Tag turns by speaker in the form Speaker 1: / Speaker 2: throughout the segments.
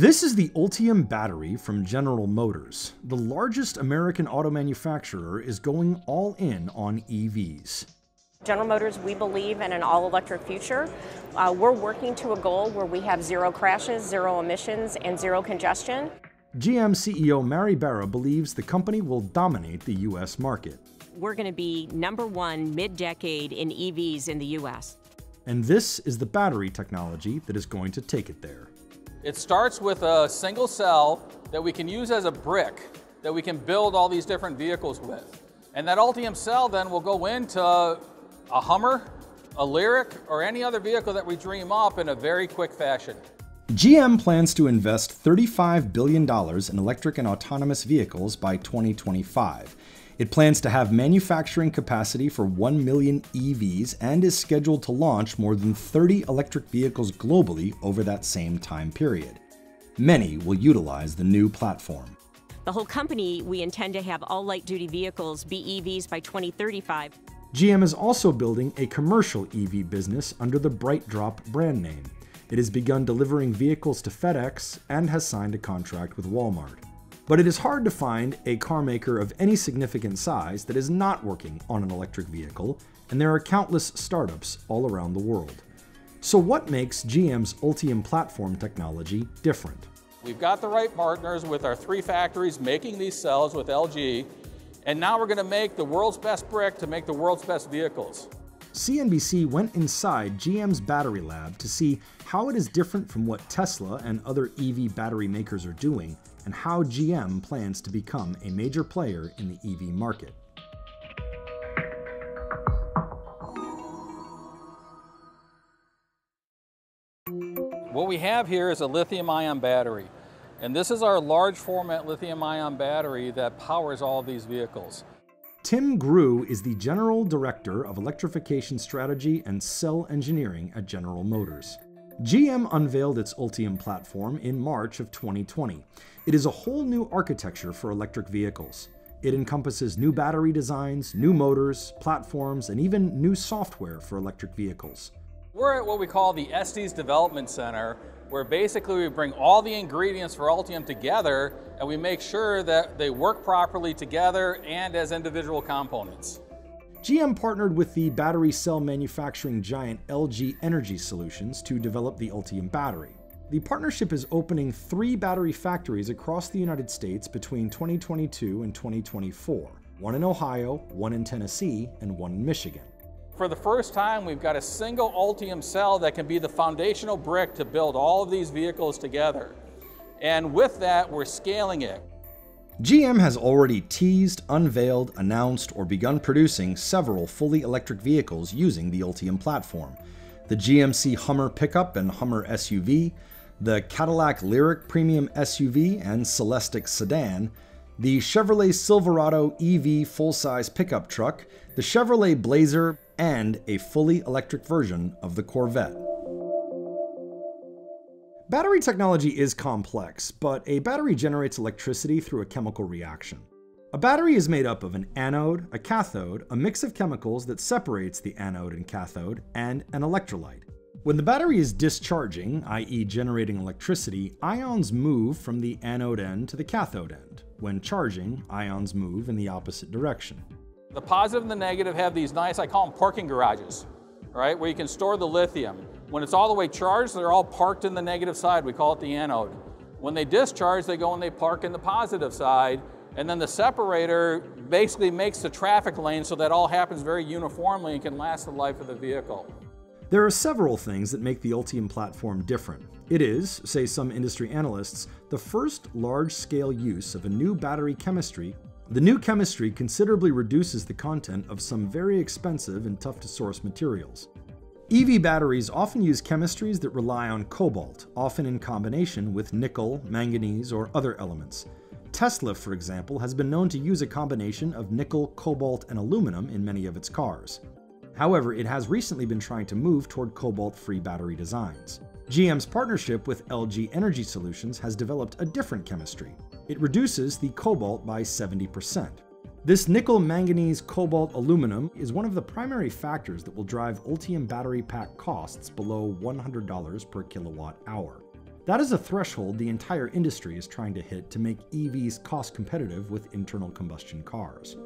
Speaker 1: This is the Ultium battery from General Motors. The largest American auto manufacturer is going all in on EVs.
Speaker 2: General Motors, we believe in an all electric future. Uh, we're working to a goal where we have zero crashes, zero emissions, and zero congestion.
Speaker 1: GM CEO Mary Barra believes the company will dominate the U.S. market.
Speaker 3: We're going to be number one mid decade in EVs in the U.S.
Speaker 1: And this is the battery technology that is going to take it there.
Speaker 4: It starts with a single cell that we can use as a brick that we can build all these different vehicles with. And that Ultium cell then will go into a Hummer, a Lyriq, or any other vehicle that we dream up in a very quick fashion.
Speaker 1: GM plans to invest $35 billion in electric and autonomous vehicles by 2025. It plans to have manufacturing capacity for 1 million EVs and is scheduled to launch more than 30 electric vehicles globally over that same time period. Many will utilize the new platform.
Speaker 3: The whole company, we intend to have all light duty vehicles be EVs by 2035.
Speaker 1: GM is also building a commercial EV business under the BrightDrop brand name. It has begun delivering vehicles to FedEx and has signed a contract with Walmart. But it is hard to find a car maker of any significant size that is not working on an electric vehicle, and there are countless startups all around the world. So, what makes GM's Ultium platform technology different?
Speaker 4: We've got the right partners with our three factories making these cells with LG, and now we're going to make the world's best brick to make the world's best vehicles.
Speaker 1: CNBC went inside GM's battery lab to see how it is different from what Tesla and other EV battery makers are doing and how GM plans to become a major player in the EV market.
Speaker 4: What we have here is a lithium ion battery. And this is our large format lithium ion battery that powers all of these vehicles.
Speaker 1: Tim Grewe is the General Director of Electrification Strategy and Cell Engineering at General Motors. GM unveiled its Ultium platform in March of 2020. It is a whole new architecture for electric vehicles. It encompasses new battery designs, new motors, platforms, and even new software for electric vehicles.
Speaker 4: We're at what we call the Estes Development Center, where basically we bring all the ingredients for Ultium together and we make sure that they work properly together and as individual components.
Speaker 1: GM partnered with the battery cell manufacturing giant LG Energy Solutions to develop the Ultium battery. The partnership is opening three battery factories across the United States between 2022 and 2024 one in Ohio, one in Tennessee, and one in Michigan.
Speaker 4: For the first time, we've got a single Ultium cell that can be the foundational brick to build all of these vehicles together. And with that, we're scaling it.
Speaker 1: GM has already teased, unveiled, announced, or begun producing several fully electric vehicles using the Ultium platform. The GMC Hummer pickup and Hummer SUV, the Cadillac Lyriq premium SUV and Celestiq sedan, the Chevrolet Silverado EV full-size pickup truck, the Chevrolet Blazer, and a fully electric version of the Corvette. Battery technology is complex, but a battery generates electricity through a chemical reaction. A battery is made up of an anode, a cathode, a mix of chemicals that separates the anode and cathode, and an electrolyte. When the battery is discharging, i.e. generating electricity, ions move from the anode end to the cathode end. When charging, ions move in the opposite direction.
Speaker 4: The positive and the negative have these nice, I call them parking garages, right, where you can store the lithium. When it's all the way charged, they're all parked in the negative side. We call it the anode. When they discharge, they go and they park in the positive side. And then the separator basically makes the traffic lane so that all happens very uniformly and can last the life of the vehicle.
Speaker 1: There are several things that make the Ultium platform different. It is, say some industry analysts, the first large scale use of a new battery chemistry. The new chemistry considerably reduces the content of some very expensive and tough to source materials. EV batteries often use chemistries that rely on cobalt, often in combination with nickel, manganese, or other elements. Tesla, for example, has been known to use a combination of nickel, cobalt, and aluminum in many of its cars. However, it has recently been trying to move toward cobalt free battery designs. GM's partnership with LG Energy Solutions has developed a different chemistry. It reduces the cobalt by 70%. This nickel manganese cobalt aluminum is one of the primary factors that will drive Ultium battery pack costs below $100 per kilowatt hour. That is a threshold the entire industry is trying to hit to make EVs cost competitive with internal combustion cars.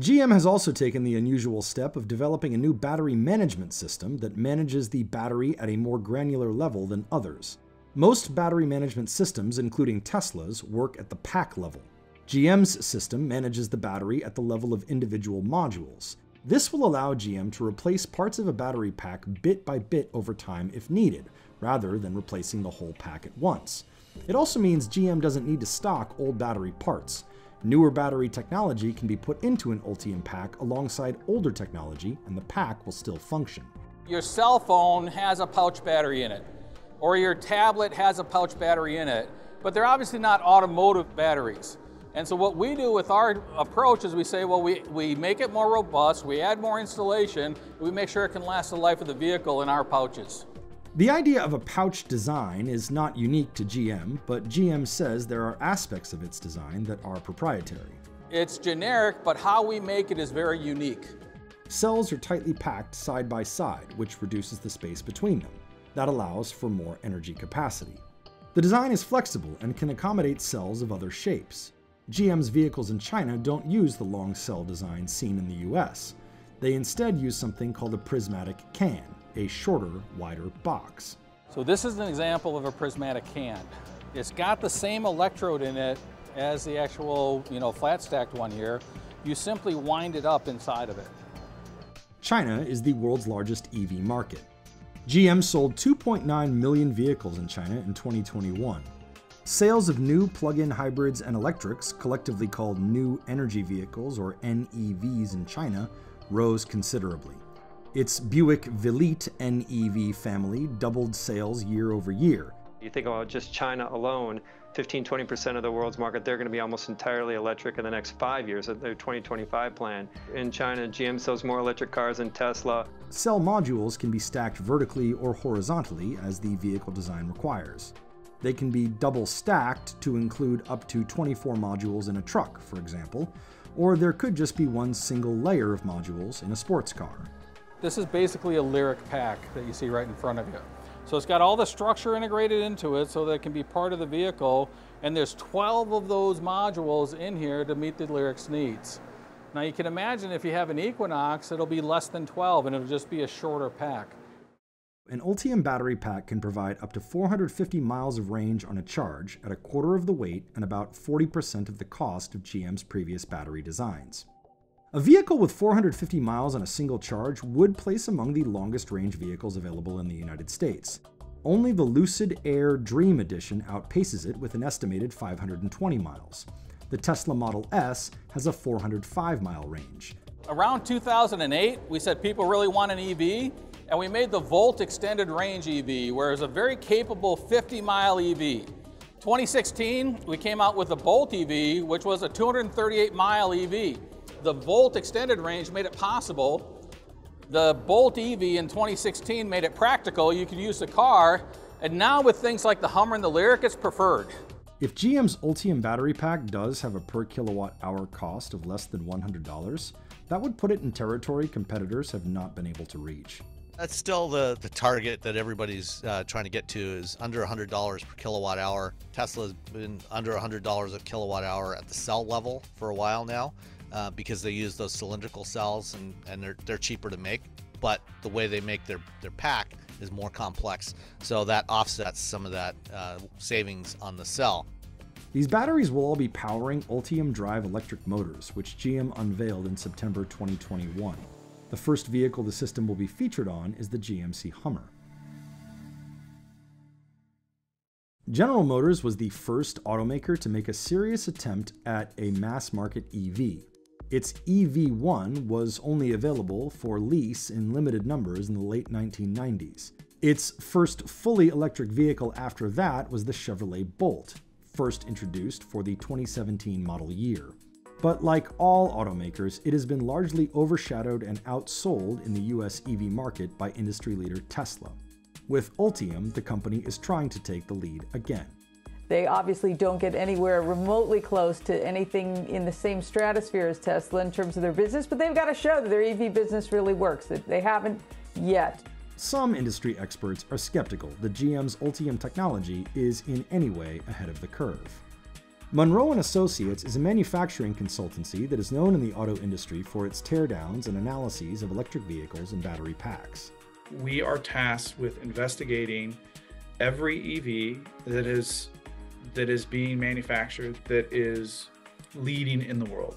Speaker 1: GM has also taken the unusual step of developing a new battery management system that manages the battery at a more granular level than others. Most battery management systems, including Tesla's, work at the pack level. GM's system manages the battery at the level of individual modules. This will allow GM to replace parts of a battery pack bit by bit over time if needed, rather than replacing the whole pack at once. It also means GM doesn't need to stock old battery parts. Newer battery technology can be put into an Ultium pack alongside older technology, and the pack will still function.
Speaker 4: Your cell phone has a pouch battery in it, or your tablet has a pouch battery in it, but they're obviously not automotive batteries. And so what we do with our approach is we say, well, we, we make it more robust, we add more installation, we make sure it can last the life of the vehicle in our pouches.
Speaker 1: The idea of a pouch design is not unique to GM, but GM says there are aspects of its design that are proprietary.
Speaker 4: It's generic, but how we make it is very unique.
Speaker 1: Cells are tightly packed side by side, which reduces the space between them. That allows for more energy capacity. The design is flexible and can accommodate cells of other shapes. GM's vehicles in China don't use the long cell design seen in the US. They instead use something called a prismatic can, a shorter, wider box.
Speaker 4: So this is an example of a prismatic can. It's got the same electrode in it as the actual, you know, flat stacked one here. You simply wind it up inside of it.
Speaker 1: China is the world's largest EV market. GM sold 2.9 million vehicles in China in 2021. Sales of new plug-in hybrids and electrics, collectively called new energy vehicles or NEVs in China, rose considerably. Its Buick Velite NEV family doubled sales year over year.
Speaker 5: You think about just China alone, 15 20% of the world's market, they're going to be almost entirely electric in the next five years of their 2025 plan. In China, GM sells more electric cars than Tesla.
Speaker 1: Cell modules can be stacked vertically or horizontally as the vehicle design requires. They can be double stacked to include up to 24 modules in a truck, for example, or there could just be one single layer of modules in a sports car.
Speaker 4: This is basically a Lyriq pack that you see right in front of you. So it's got all the structure integrated into it so that it can be part of the vehicle, and there's 12 of those modules in here to meet the Lyriq's needs. Now you can imagine if you have an Equinox, it'll be less than 12 and it'll just be a shorter pack.
Speaker 1: An Ultium battery pack can provide up to 450 miles of range on a charge at a quarter of the weight and about 40% of the cost of GM's previous battery designs. A vehicle with 450 miles on a single charge would place among the longest range vehicles available in the United States. Only the Lucid Air Dream Edition outpaces it with an estimated 520 miles. The Tesla Model S has a 405 mile range.
Speaker 4: Around 2008, we said people really want an EV, and we made the Volt Extended Range EV, where it's a very capable 50 mile EV. 2016, we came out with the Bolt EV, which was a 238 mile EV the Volt extended range made it possible. The Bolt EV in 2016 made it practical. You could use the car. And now with things like the Hummer and the Lyriq, it's preferred.
Speaker 1: If GM's Ultium battery pack does have a per kilowatt hour cost of less than $100, that would put it in territory competitors have not been able to reach.
Speaker 6: That's still the, the target that everybody's uh, trying to get to is under $100 per kilowatt hour. Tesla's been under $100 a kilowatt hour at the cell level for a while now uh, because they use those cylindrical cells and, and they're, they're cheaper to make. But the way they make their, their pack is more complex. So that offsets some of that uh, savings on the cell.
Speaker 1: These batteries will all be powering Ultium Drive electric motors, which GM unveiled in September 2021. The first vehicle the system will be featured on is the GMC Hummer. General Motors was the first automaker to make a serious attempt at a mass market EV. Its EV1 was only available for lease in limited numbers in the late 1990s. Its first fully electric vehicle after that was the Chevrolet Bolt, first introduced for the 2017 model year. But like all automakers, it has been largely overshadowed and outsold in the US EV market by industry leader Tesla. With Ultium, the company is trying to take the lead again.
Speaker 7: They obviously don't get anywhere remotely close to anything in the same stratosphere as Tesla in terms of their business, but they've got to show that their EV business really works. That they haven't yet.
Speaker 1: some industry experts are skeptical that GM's Ultium technology is in any way ahead of the curve. Munro & Associates is a manufacturing consultancy that is known in the auto industry for its teardowns and analyses of electric vehicles and battery packs.
Speaker 8: We are tasked with investigating every EV that is that is being manufactured that is leading in the world.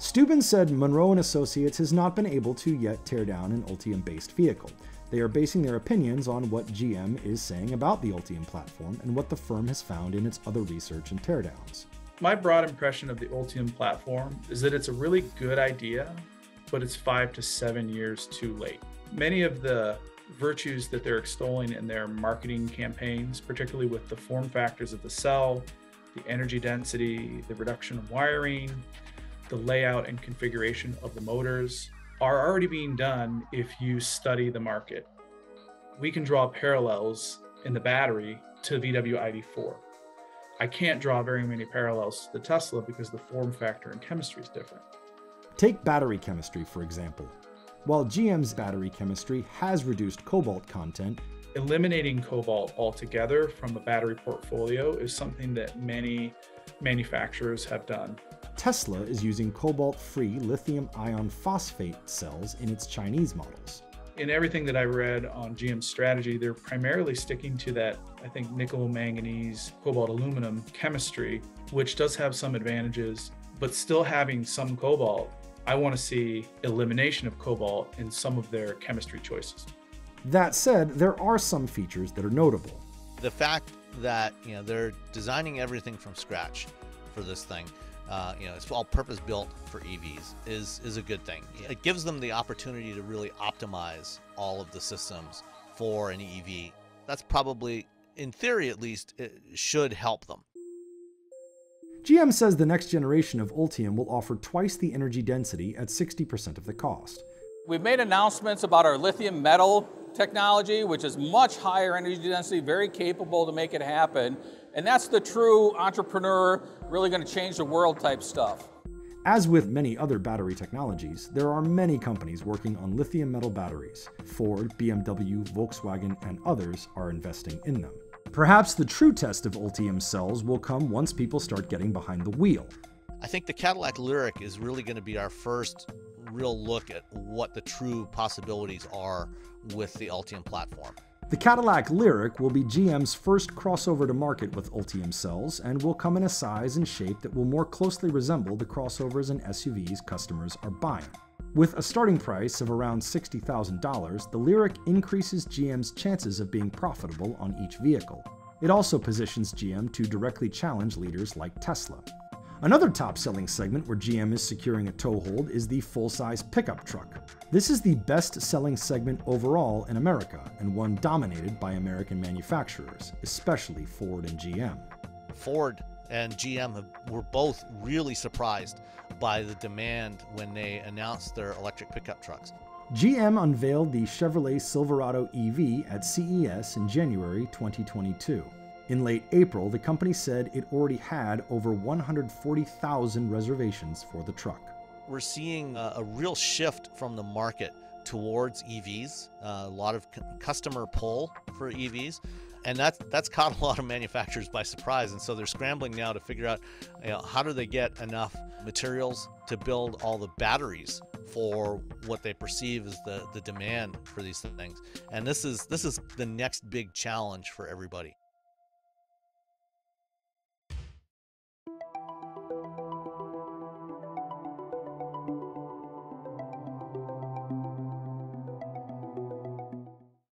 Speaker 1: Steuben said Munro & Associates has not been able to yet tear down an Ultium-based vehicle. They are basing their opinions on what GM is saying about the Ultium platform and what the firm has found in its other research and teardowns.
Speaker 8: My broad impression of the Ultium platform is that it's a really good idea, but it's five to seven years too late. Many of the virtues that they're extolling in their marketing campaigns, particularly with the form factors of the cell, the energy density, the reduction of wiring, the layout and configuration of the motors, are already being done if you study the market. We can draw parallels in the battery to VW ID4. I can't draw very many parallels to the Tesla because the form factor and chemistry is different.
Speaker 1: Take battery chemistry, for example. While GM's battery chemistry has reduced cobalt content,
Speaker 8: eliminating cobalt altogether from the battery portfolio is something that many manufacturers have done.
Speaker 1: Tesla is using cobalt-free lithium ion phosphate cells in its Chinese models.
Speaker 8: In everything that I read on GM's strategy, they're primarily sticking to that, I think, nickel, manganese, cobalt, aluminum chemistry, which does have some advantages, but still having some cobalt. I want to see elimination of cobalt in some of their chemistry choices.
Speaker 1: That said, there are some features that are notable.
Speaker 6: The fact that you know they're designing everything from scratch for this thing uh, you know, it's all purpose built for EVs is is a good thing. It gives them the opportunity to really optimize all of the systems for an EV. That's probably, in theory at least, it should help them.
Speaker 1: GM says the next generation of Ultium will offer twice the energy density at 60% of the cost.
Speaker 4: We've made announcements about our lithium metal technology, which is much higher energy density, very capable to make it happen. And that's the true entrepreneur, really going to change the world type stuff.
Speaker 1: As with many other battery technologies, there are many companies working on lithium metal batteries. Ford, BMW, Volkswagen, and others are investing in them. Perhaps the true test of Ultium cells will come once people start getting behind the wheel.
Speaker 6: I think the Cadillac Lyriq is really going to be our first real look at what the true possibilities are with the Ultium platform.
Speaker 1: The Cadillac Lyriq will be GM's first crossover to market with Ultium cells and will come in a size and shape that will more closely resemble the crossovers and SUVs customers are buying. With a starting price of around $60,000, the Lyriq increases GM's chances of being profitable on each vehicle. It also positions GM to directly challenge leaders like Tesla. Another top-selling segment where GM is securing a toehold is the full-size pickup truck. This is the best-selling segment overall in America, and one dominated by American manufacturers, especially Ford and GM.
Speaker 6: Ford and GM were both really surprised by the demand when they announced their electric pickup trucks.
Speaker 1: GM unveiled the Chevrolet Silverado EV at CES in January 2022. In late April, the company said it already had over 140,000 reservations for the truck.
Speaker 6: We're seeing a, a real shift from the market towards EVs, uh, a lot of customer pull for EVs. And that's that's caught a lot of manufacturers by surprise, and so they're scrambling now to figure out, you know, how do they get enough materials to build all the batteries for what they perceive as the the demand for these things. And this is this is the next big challenge for everybody.